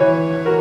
Música